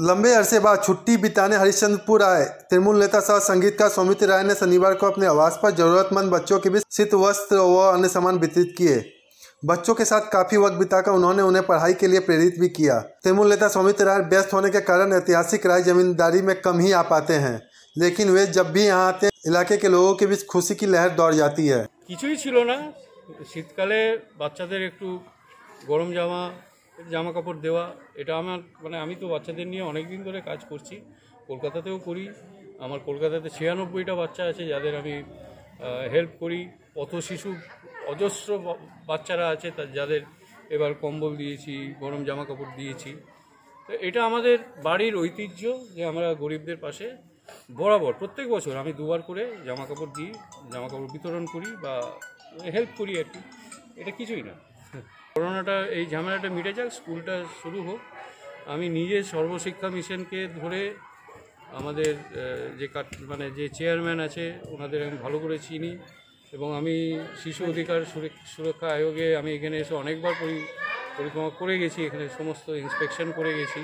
लंबे अरसे बाद छुट्टी बिताने हरिश्चंद्रपुर आए तृणमूल नेता सह संगीतकार सौमित्र राय ने शनिवार को अपने आवास पर जरूरतमंद बच्चों के बीच शीत वस्त्र व अन्य सामान वितरित किए बच्चों के साथ काफी वक्त बिताकर उन्होंने उन्हें पढ़ाई के लिए प्रेरित भी किया तृणमूल नेता सौमित्र राय व्यस्त होने के कारण ऐतिहासिक राय जमींदारी में कम ही आ पाते हैं लेकिन वे जब भी यहाँ आते हैं इलाके के लोगों के बीच खुशी की लहर दौड़ जाती है কিছুই ছিল না শীতকালে বাচ্চাদের একটু গরম জামা জামা কাপড় দেওয়া, এটা আমার মানে আমি তো বাচ্চাদের নিয়ে অনেক দিন ধরে কাজ করছি, কলকাতাতেও করি। আমার কলকাতাতে ছিয়ানব্বইটা বাচ্চা আছে যাদের আমি হেল্প করি। পথ শিশু, অজস্র বাচ্চারা আছে তা, যাদের এবার কম্বল দিয়েছি, গরম জামা কাপড় দিয়েছি। তো এটা আমাদের বাড়ির ঐতিহ্য যে আমরা গরিবদের পাশে বরাবর, প্রত্যেক বছর আমি দুবার করে জামা কাপড় দিই জামা কাপড় বিতরণ করি বা হেল্প করি আর কি। এটা কিছুই না। করোনাটা, এই ঝামেলাটা মিটে যাক, স্কুলটা শুরু হোক। আমি নিজে সর্বশিক্ষা মিশনকে ধরে আমাদের যে মানে যে চেয়ারম্যান আছে, ওনাদের আমি ভালো করে চিনি এবং আমি শিশু অধিকার সুরক্ষা আয়োগে আমি এখানে এসে অনেকবার পরি, পরিক্রমা করে গেছি, এখানে সমস্ত ইন্সপেকশন করে গেছি,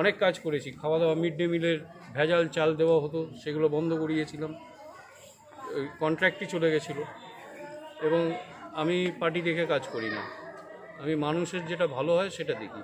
অনেক কাজ করেছি। খাওয়া দাওয়া মিড ডে মিলের ভেজাল চাল দেওয়া হতো, সেগুলো বন্ধ করিয়েছিলাম। কন্ট্রাক্টই চলে গেছিল। এবং আমি পার্টি দেখে কাজ করি না। আমি মানুষের যেটা ভালো হয় সেটা দেখি।